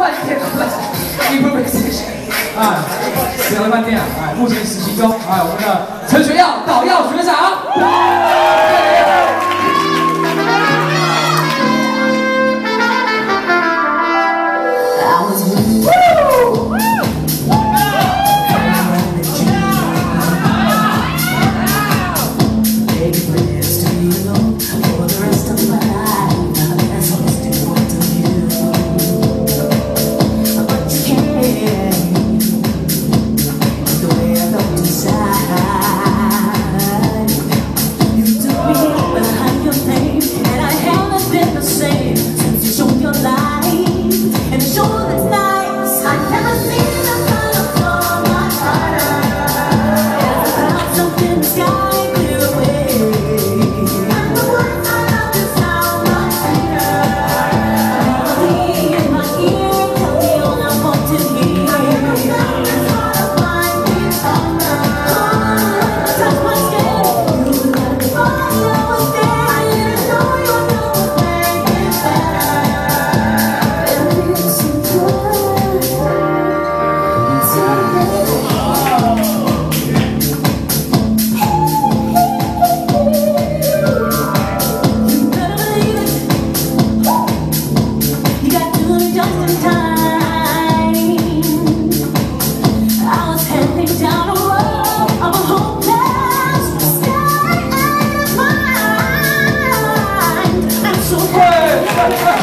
半天了，improvisation，啊，聊了半天啊，目前实习中，啊，我们的陈学耀导耀学长。I never seen 감사합니다.